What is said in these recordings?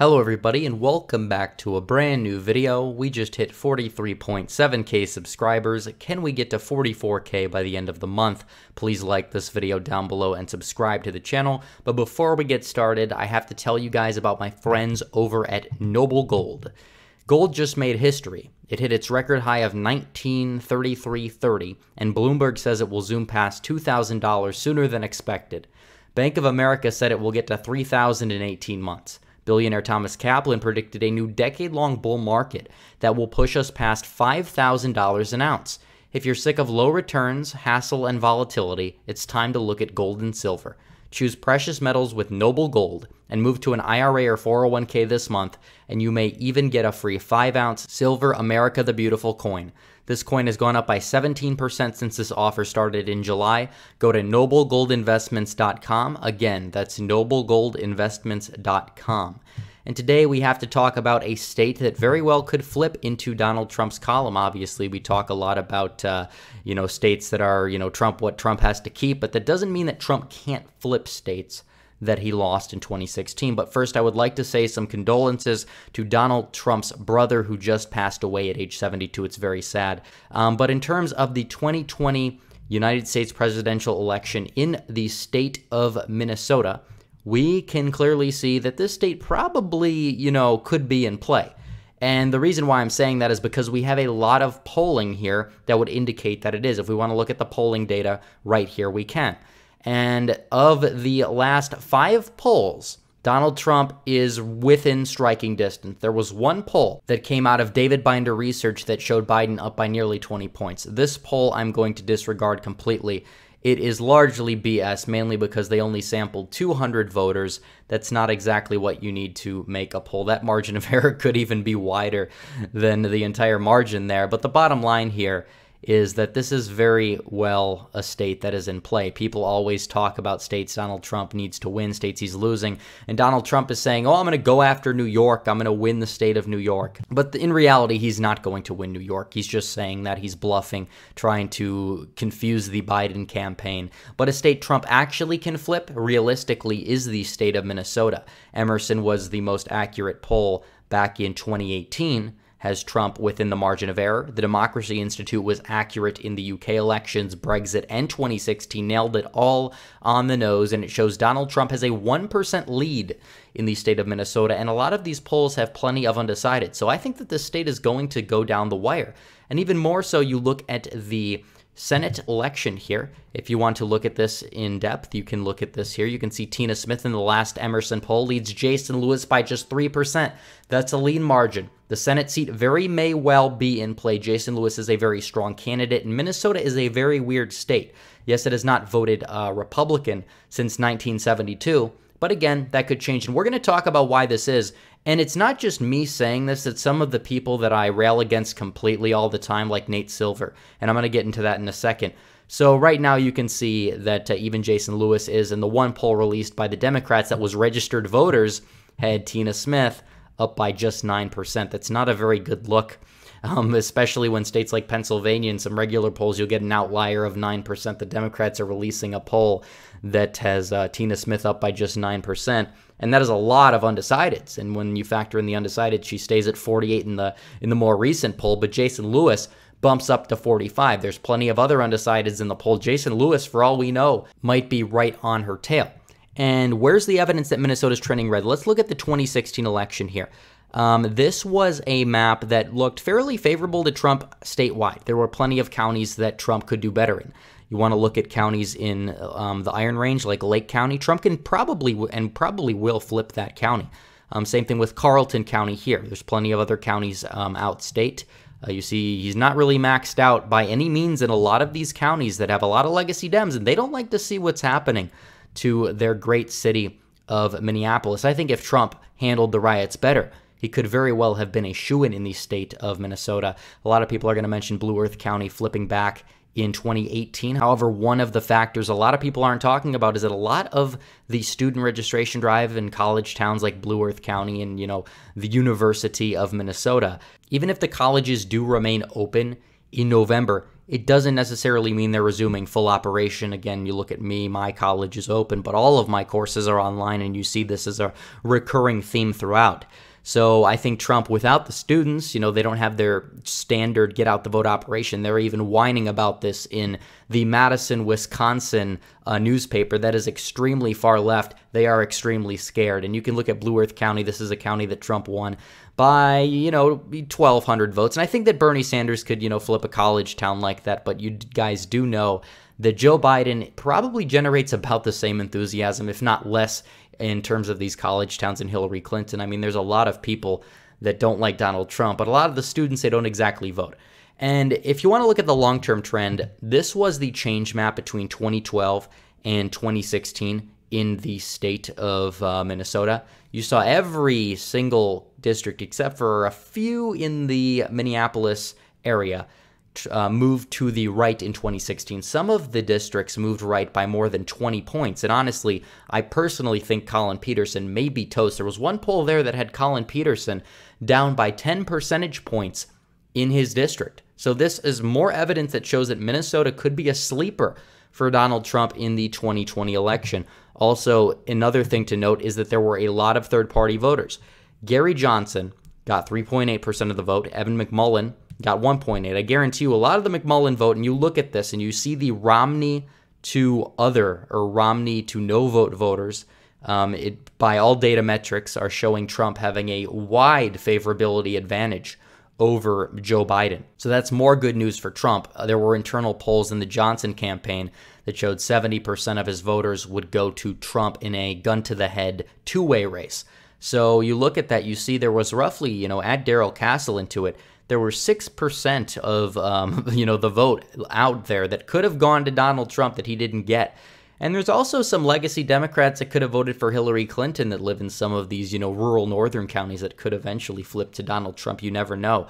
Hello everybody and welcome back to a brand new video. We just hit 43.7k subscribers. Can we get to 44k by the end of the month? Please like this video down below and subscribe to the channel. But before we get started, I have to tell you guys about my friends over at Noble Gold. Gold just made history. It hit its record high of 1933.30 and Bloomberg says it will zoom past $2,000 sooner than expected. Bank of America said it will get to 3,000 in 18 months. Billionaire Thomas Kaplan predicted a new decade long bull market that will push us past $5,000 an ounce. If you're sick of low returns, hassle, and volatility, it's time to look at gold and silver. Choose precious metals with Noble Gold and move to an IRA or 401k this month, and you may even get a free 5 ounce Silver America the Beautiful coin. This coin has gone up by 17% since this offer started in July. Go to noblegoldinvestments.com. Again, that's noblegoldinvestments.com. And today we have to talk about a state that very well could flip into Donald Trump's column. Obviously, we talk a lot about uh, you know states that are you know Trump what Trump has to keep, but that doesn't mean that Trump can't flip states that he lost in 2016. But first, I would like to say some condolences to Donald Trump's brother who just passed away at age 72. It's very sad. Um, but in terms of the 2020 United States presidential election in the state of Minnesota, we can clearly see that this state probably, you know, could be in play. And the reason why I'm saying that is because we have a lot of polling here that would indicate that it is. If we want to look at the polling data right here, we can. And of the last five polls, Donald Trump is within striking distance. There was one poll that came out of David Binder research that showed Biden up by nearly 20 points. This poll I'm going to disregard completely it is largely BS, mainly because they only sampled 200 voters. That's not exactly what you need to make a poll. That margin of error could even be wider than the entire margin there. But the bottom line here is that this is very well a state that is in play. People always talk about states Donald Trump needs to win, states he's losing, and Donald Trump is saying, "Oh, I'm going to go after New York. I'm going to win the state of New York." But in reality, he's not going to win New York. He's just saying that he's bluffing, trying to confuse the Biden campaign. But a state Trump actually can flip realistically is the state of Minnesota. Emerson was the most accurate poll back in 2018 has Trump within the margin of error. The Democracy Institute was accurate in the UK elections, Brexit, and 2016, nailed it all on the nose, and it shows Donald Trump has a 1% lead in the state of Minnesota, and a lot of these polls have plenty of undecided. So I think that this state is going to go down the wire. And even more so, you look at the Senate election here. If you want to look at this in depth, you can look at this here. You can see Tina Smith in the last Emerson poll leads Jason Lewis by just 3%. That's a lean margin. The Senate seat very may well be in play. Jason Lewis is a very strong candidate, and Minnesota is a very weird state. Yes, it has not voted uh, Republican since 1972, but again, that could change. And we're going to talk about why this is and it's not just me saying this, it's some of the people that I rail against completely all the time, like Nate Silver. And I'm going to get into that in a second. So, right now, you can see that uh, even Jason Lewis is in the one poll released by the Democrats that was registered voters had Tina Smith up by just 9%. That's not a very good look um, especially when states like Pennsylvania and some regular polls, you'll get an outlier of 9%. The Democrats are releasing a poll that has uh, Tina Smith up by just 9%. And that is a lot of undecideds. And when you factor in the undecided, she stays at 48 in the in the more recent poll. But Jason Lewis bumps up to 45. There's plenty of other undecideds in the poll. Jason Lewis, for all we know, might be right on her tail. And where's the evidence that Minnesota's trending red? Let's look at the 2016 election here. Um, this was a map that looked fairly favorable to Trump statewide. There were plenty of counties that Trump could do better in. You want to look at counties in um, the Iron Range, like Lake County. Trump can probably and probably will flip that county. Um, same thing with Carlton County here. There's plenty of other counties um, outstate. Uh, you see, he's not really maxed out by any means in a lot of these counties that have a lot of legacy Dems, and they don't like to see what's happening to their great city of Minneapolis. I think if Trump handled the riots better, he could very well have been a shoo in in the state of Minnesota. A lot of people are going to mention Blue Earth County flipping back in 2018. However, one of the factors a lot of people aren't talking about is that a lot of the student registration drive in college towns like Blue Earth County and, you know, the University of Minnesota, even if the colleges do remain open in November, it doesn't necessarily mean they're resuming full operation. Again, you look at me, my college is open, but all of my courses are online, and you see this as a recurring theme throughout. So I think Trump, without the students, you know, they don't have their standard get out the vote operation. They're even whining about this in the Madison, Wisconsin uh, newspaper that is extremely far left. They are extremely scared. And you can look at Blue Earth County. This is a county that Trump won by, you know, 1,200 votes. And I think that Bernie Sanders could, you know, flip a college town like that. But you guys do know that Joe Biden probably generates about the same enthusiasm, if not less, in terms of these college towns and Hillary Clinton. I mean, there's a lot of people that don't like Donald Trump, but a lot of the students, they don't exactly vote. And if you want to look at the long term trend, this was the change map between 2012 and 2016 in the state of uh, Minnesota. You saw every single district, except for a few in the Minneapolis area, uh, moved to the right in 2016. Some of the districts moved right by more than 20 points. And honestly, I personally think Collin Peterson may be toast. There was one poll there that had Collin Peterson down by 10 percentage points in his district. So this is more evidence that shows that Minnesota could be a sleeper for Donald Trump in the 2020 election. Also, another thing to note is that there were a lot of third party voters. Gary Johnson got 3.8% of the vote. Evan McMullin got 1.8. I guarantee you, a lot of the McMullin vote, and you look at this and you see the Romney to other or Romney to no vote voters. Um, it, by all data metrics, are showing Trump having a wide favorability advantage over Joe Biden. So that's more good news for Trump. Uh, there were internal polls in the Johnson campaign that showed 70% of his voters would go to Trump in a gun to the head two way race. So you look at that, you see there was roughly, you know, add Darrell Castle into it, there were 6% of, um, you know, the vote out there that could have gone to Donald Trump that he didn't get. And there's also some legacy Democrats that could have voted for Hillary Clinton that live in some of these, you know, rural northern counties that could eventually flip to Donald Trump. You never know.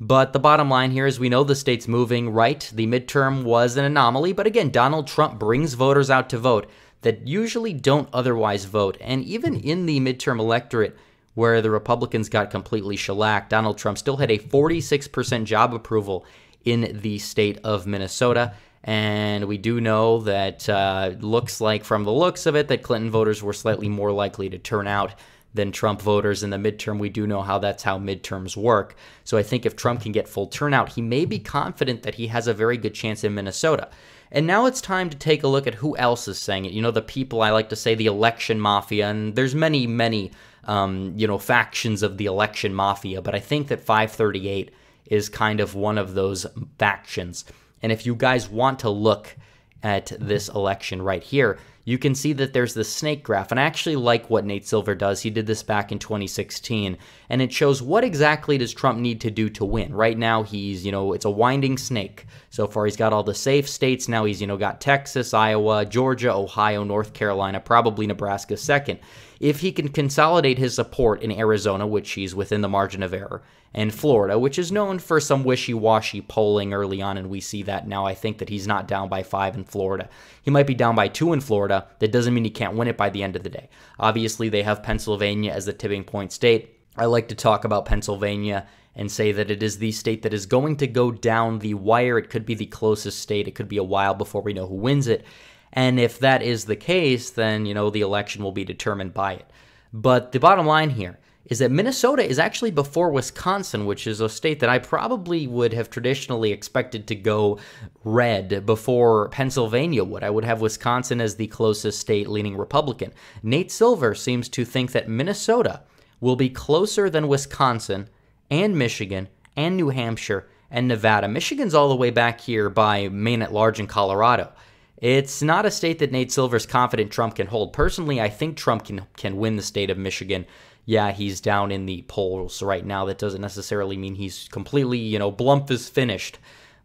But the bottom line here is we know the state's moving right. The midterm was an anomaly, but again, Donald Trump brings voters out to vote that usually don't otherwise vote. And even in the midterm electorate, where the Republicans got completely shellacked. Donald Trump still had a 46% job approval in the state of Minnesota. And we do know that uh, looks like, from the looks of it, that Clinton voters were slightly more likely to turn out than Trump voters in the midterm. We do know how that's how midterms work. So I think if Trump can get full turnout, he may be confident that he has a very good chance in Minnesota. And now it's time to take a look at who else is saying it. You know, the people I like to say the election mafia, and there's many, many um, you know, factions of the election mafia, but I think that 538 is kind of one of those factions. And if you guys want to look at this election right here, you can see that there's the snake graph. And I actually like what Nate Silver does. He did this back in 2016, and it shows what exactly does Trump need to do to win. Right now, he's, you know, it's a winding snake. So far, he's got all the safe states. Now he's, you know, got Texas, Iowa, Georgia, Ohio, North Carolina, probably Nebraska second if he can consolidate his support in Arizona, which he's within the margin of error, and Florida, which is known for some wishy washy polling early on, and we see that now. I think that he's not down by five in Florida. He might be down by two in Florida. That doesn't mean he can't win it by the end of the day. Obviously, they have Pennsylvania as the tipping point state. I like to talk about Pennsylvania and say that it is the state that is going to go down the wire. It could be the closest state. It could be a while before we know who wins it. And if that is the case, then, you know, the election will be determined by it. But the bottom line here is that Minnesota is actually before Wisconsin, which is a state that I probably would have traditionally expected to go red before Pennsylvania would. I would have Wisconsin as the closest state leaning Republican. Nate Silver seems to think that Minnesota will be closer than Wisconsin and Michigan and New Hampshire and Nevada. Michigan's all the way back here by Maine at large in Colorado. It's not a state that Nate Silver's confident Trump can hold. Personally, I think Trump can can win the state of Michigan. Yeah, he's down in the polls right now. That doesn't necessarily mean he's completely, you know, Blump is finished.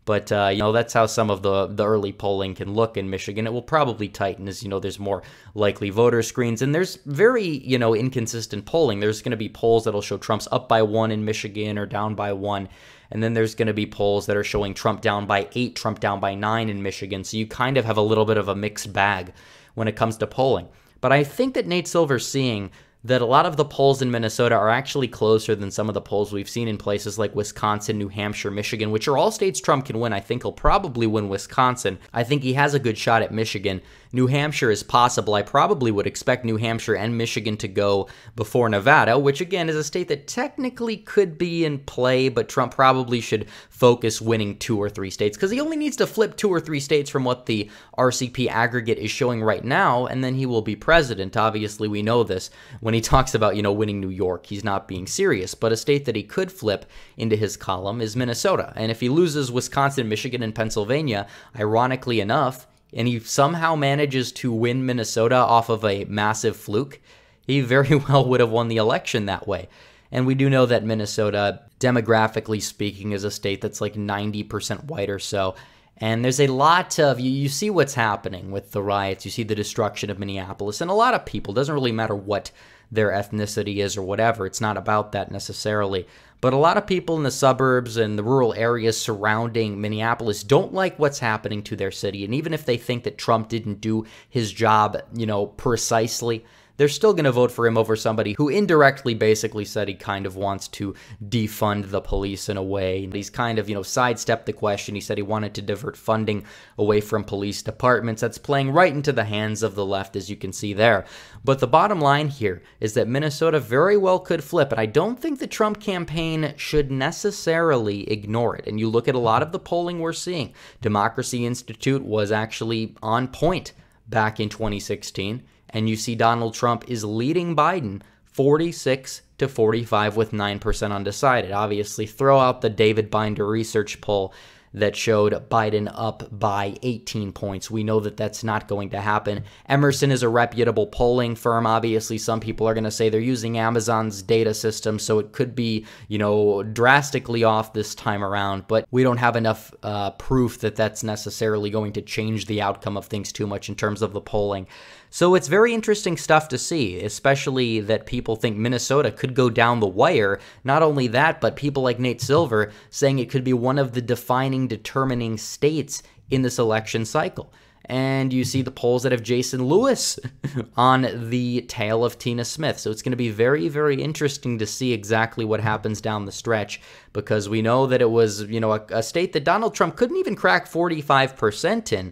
But uh, you know that's how some of the the early polling can look in Michigan. It will probably tighten as you know there's more likely voter screens and there's very you know inconsistent polling. There's going to be polls that'll show Trump's up by one in Michigan or down by one, and then there's going to be polls that are showing Trump down by eight, Trump down by nine in Michigan. So you kind of have a little bit of a mixed bag when it comes to polling. But I think that Nate Silver's seeing that a lot of the polls in Minnesota are actually closer than some of the polls we've seen in places like Wisconsin, New Hampshire, Michigan, which are all states Trump can win. I think he'll probably win Wisconsin. I think he has a good shot at Michigan. New Hampshire is possible. I probably would expect New Hampshire and Michigan to go before Nevada, which again is a state that technically could be in play, but Trump probably should focus winning two or three states because he only needs to flip two or three states from what the RCP aggregate is showing right now, and then he will be president. Obviously, we know this. When he talks about, you know, winning New York, he's not being serious, but a state that he could flip into his column is Minnesota. And if he loses Wisconsin, Michigan, and Pennsylvania, ironically enough, and he somehow manages to win Minnesota off of a massive fluke, he very well would have won the election that way. And we do know that Minnesota, demographically speaking, is a state that's like 90% white or so. And there's a lot of, you, you see what's happening with the riots, you see the destruction of Minneapolis, and a lot of people, doesn't really matter what their ethnicity is or whatever, it's not about that necessarily. But a lot of people in the suburbs and the rural areas surrounding Minneapolis don't like what's happening to their city. And even if they think that Trump didn't do his job, you know, precisely, they're still going to vote for him over somebody who indirectly basically said he kind of wants to defund the police in a way. He's kind of, you know, sidestepped the question. He said he wanted to divert funding away from police departments. That's playing right into the hands of the left, as you can see there. But the bottom line here is that Minnesota very well could flip, and I don't think the Trump campaign should necessarily ignore it. And you look at a lot of the polling we're seeing. Democracy Institute was actually on point back in 2016 and you see Donald Trump is leading Biden 46 to 45 with 9% undecided. Obviously, throw out the David Binder research poll that showed Biden up by 18 points. We know that that's not going to happen. Emerson is a reputable polling firm. Obviously, some people are going to say they're using Amazon's data system, so it could be, you know, drastically off this time around, but we don't have enough uh, proof that that's necessarily going to change the outcome of things too much in terms of the polling. So it's very interesting stuff to see, especially that people think Minnesota could go down the wire. Not only that, but people like Nate Silver saying it could be one of the defining, determining states in this election cycle. And you see the polls that have Jason Lewis on the tail of Tina Smith. So it's going to be very, very interesting to see exactly what happens down the stretch because we know that it was, you know, a, a state that Donald Trump couldn't even crack 45% in.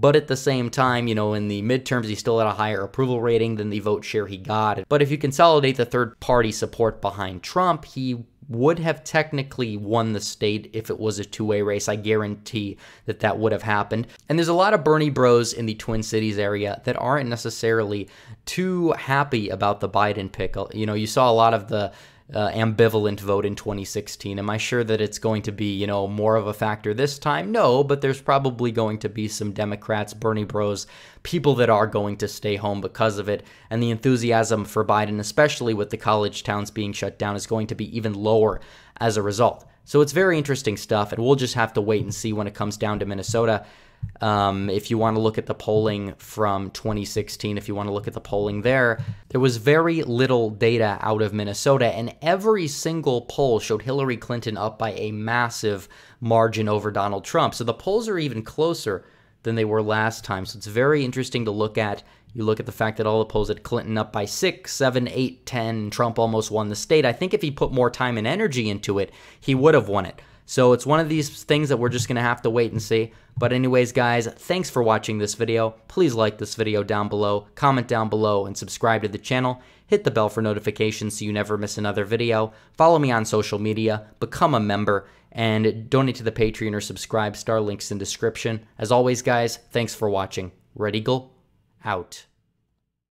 But at the same time, you know, in the midterms, he still had a higher approval rating than the vote share he got. But if you consolidate the third party support behind Trump, he would have technically won the state if it was a two-way race. I guarantee that that would have happened. And there's a lot of Bernie bros in the Twin Cities area that aren't necessarily too happy about the Biden pick. You know, you saw a lot of the uh, ambivalent vote in 2016. Am I sure that it's going to be, you know, more of a factor this time? No, but there's probably going to be some Democrats, Bernie bros, people that are going to stay home because of it. And the enthusiasm for Biden, especially with the college towns being shut down, is going to be even lower as a result. So it's very interesting stuff, and we'll just have to wait and see when it comes down to Minnesota. Um, if you want to look at the polling from 2016, if you want to look at the polling there, there was very little data out of Minnesota, and every single poll showed Hillary Clinton up by a massive margin over Donald Trump. So the polls are even closer than they were last time. So it's very interesting to look at. You look at the fact that all the polls had Clinton up by six, seven, eight, ten. Trump almost won the state. I think if he put more time and energy into it, he would have won it. So it's one of these things that we're just going to have to wait and see. But anyways, guys, thanks for watching this video. Please like this video down below, comment down below, and subscribe to the channel. Hit the bell for notifications so you never miss another video. Follow me on social media, become a member, and donate to the Patreon or SubscribeStar links in description. As always, guys, thanks for watching. Red Eagle, out.